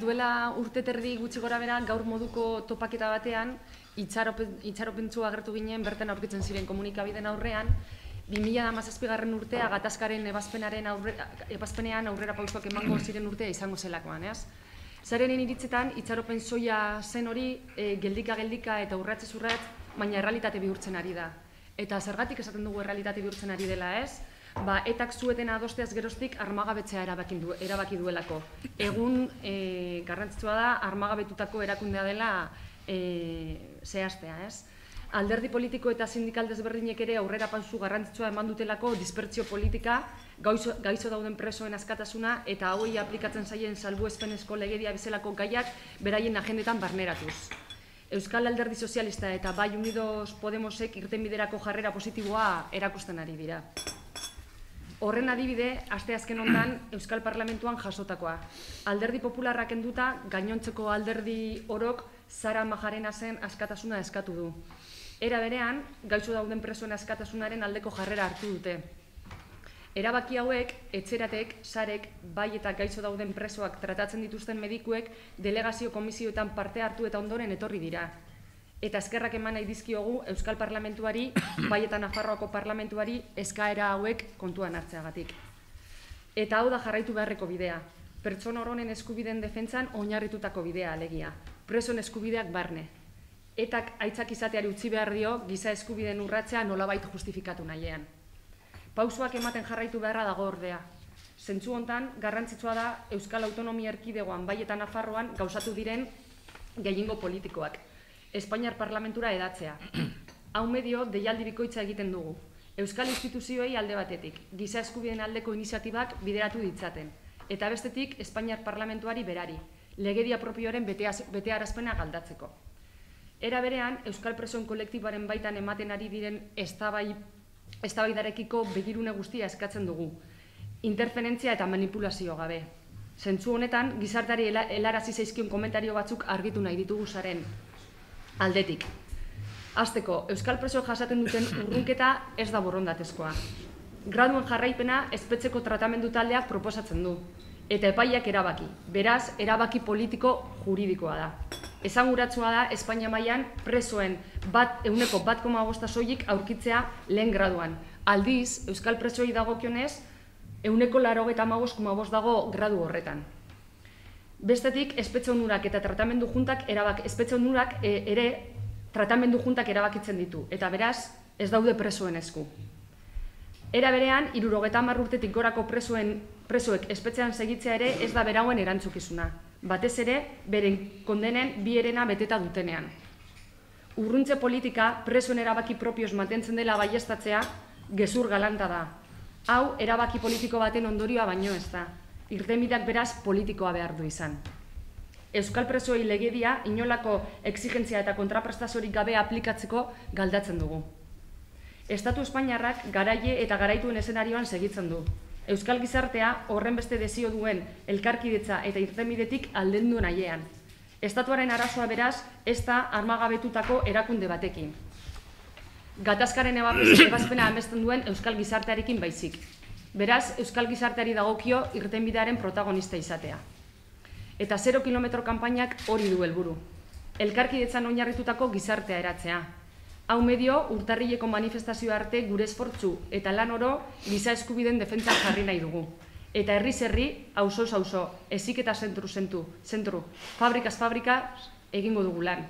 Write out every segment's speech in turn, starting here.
Duela urte terdi gutxi gora bera, gaur moduko topaketa batean, itxaropentsu agertu ginen, berten aurkitzen ziren komunikabiden aurrean, 2000 garren urtea gatazkaren ebazpenaren aurre, ebazpenean aurrera pausoak emango ziren urtea izango zelakoan, ez? Zarenen iritzetan, itxaropen soia zen hori, e, geldika-geldika eta urratze zurrat, baina errealitate bihurtzen ari da. Eta zergatik esaten dugu errealitate bihurtzen ari dela, ez? Ba, etak zueten adosteaz geroztik armagabetzea erabaki, du, erabaki duelako. Egun e, garrantzitsua da armagabetutako erakundea dela e, zehaztea, ez? Alderdi politiko eta sindikal desberdinek ere aurrera pausu garrantzitsua eman dutelako dispertsio politika, gaizo, gaizo dauden presoen askatasuna eta hauei aplikatzen zaien salbu espenezko legedia bezalako gaiak beraien agendetan barneratuz. Euskal Alderdi Sozialista eta Bai Unidos Podemosek irten biderako jarrera positiboa erakusten ari dira. Horren adibide, aste azken ondan Euskal Parlamentuan jasotakoa. Alderdi popularrak enduta, gainontzeko alderdi orok zara majarena zen askatasuna eskatu du. Era berean, gaitxo dauden presoen askatasunaren aldeko jarrera hartu dute. Erabaki hauek, etxeratek, sarek, bai eta gaitxo dauden presoak tratatzen dituzten medikuek delegazio komisioetan parte hartu eta ondoren etorri dira eta eskerrak eman nahi dizkiogu Euskal Parlamentuari, bai eta Nafarroako Parlamentuari eskaera hauek kontuan hartzeagatik. Eta hau da jarraitu beharreko bidea. Pertsona horonen eskubideen defentsan oinarritutako bidea alegia. Preson eskubideak barne. Etak aitzak izateari utzi behar dio giza eskubideen urratzea nolabait justifikatu nahiean. Pausoak ematen jarraitu beharra dago ordea. Zentzu hontan, garrantzitsua da Euskal Autonomia Erkidegoan bai eta Nafarroan gauzatu diren gehiengo politikoak, Espainiar parlamentura edatzea. Hau medio deialdi bikoitza egiten dugu. Euskal instituzioei alde batetik, giza eskubideen aldeko iniziatibak bideratu ditzaten. Eta bestetik, Espainiar parlamentuari berari, legedia propioaren bete arazpena galdatzeko. Era berean, Euskal Presoen kolektiboaren baitan ematen ari diren eztabaidarekiko begirune guztia eskatzen dugu. Interferentzia eta manipulazio gabe. Zentzu honetan, gizartari helarazi zaizkion komentario batzuk argitu nahi ditugu zaren, aldetik. Azteko, Euskal Preso jasaten duten urrunketa ez da borrondatezkoa. Graduen jarraipena ezpetzeko tratamendu taldeak proposatzen du. Eta epaiak erabaki. Beraz, erabaki politiko juridikoa da. Esan da, Espainia mailan presoen bat, euneko bat koma soilik aurkitzea lehen graduan. Aldiz, Euskal Presoei dagokionez, euneko laro eta dago gradu horretan. Bestetik, espetxe onurak eta tratamendu juntak erabak, espetxe onurak e, ere tratamendu juntak erabakitzen ditu, eta beraz, ez daude presoen esku. Era berean, irurogeta marrurtetik gorako presoen, presoek espetxean segitzea ere ez da berauen erantzukizuna. Batez ere, beren kondenen bi erena beteta dutenean. Urruntze politika presoen erabaki propioz mantentzen dela baiestatzea gezur galanta da. Hau, erabaki politiko baten ondorioa baino ez da irtemidak beraz politikoa behar du izan. Euskal presoei legedia inolako exigentzia eta kontraprestazorik gabe aplikatzeko galdatzen dugu. Estatu Espainiarrak garaie eta garaituen esenarioan segitzen du. Euskal gizartea horren beste dezio duen elkarkidetza eta irtemidetik alden duen aiean. Estatuaren arazoa beraz, ez da armagabetutako erakunde batekin. Gatazkaren ebazpena amesten duen Euskal gizartearekin baizik. Beraz, Euskal Gizarteari dagokio irtenbidearen protagonista izatea. Eta 0 kilometro kanpainak hori du helburu. Elkarkidetzan oinarritutako gizartea eratzea. Hau medio, urtarrileko manifestazio arte gure esfortzu eta lan oro giza eskubiden defentsa jarri nahi dugu. Eta herri herri, auzo auzo, ezik eta zentru zentu, zentru, fabrikaz fabrika egingo dugu lan.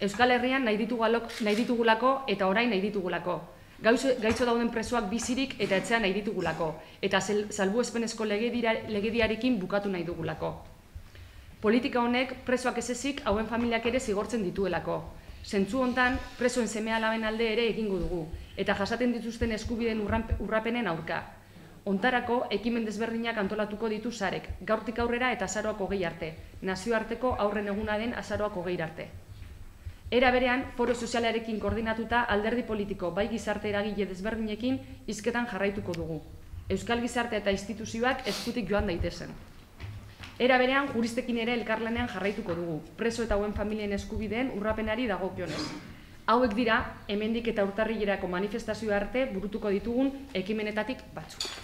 Euskal Herrian nahi ditugulako eta orain nahi ditugulako gaitzo dauden presoak bizirik eta etxean nahi ditugulako, eta salbu espenezko legediarekin bukatu nahi dugulako. Politika honek presoak ezezik hauen familiak ere zigortzen dituelako. Zentzu hontan, presoen semea alaben alde ere egingo dugu, eta jasaten dituzten eskubideen urrapenen aurka. Ontarako, ekimen desberdinak antolatuko ditu zarek, gaurtik aurrera eta azaroako gehi arte, nazioarteko aurren eguna den azaroako gehi arte. Era berean, foro sozialarekin koordinatuta alderdi politiko bai gizarte eragile desberdinekin hizketan jarraituko dugu. Euskal gizarte eta instituzioak eskutik joan daitezen. Era berean, juristekin ere elkarlanean jarraituko dugu, preso eta hauen familien eskubideen urrapenari dagokionez. Hauek dira, hemendik eta urtarrilerako manifestazio arte burutuko ditugun ekimenetatik batzuk.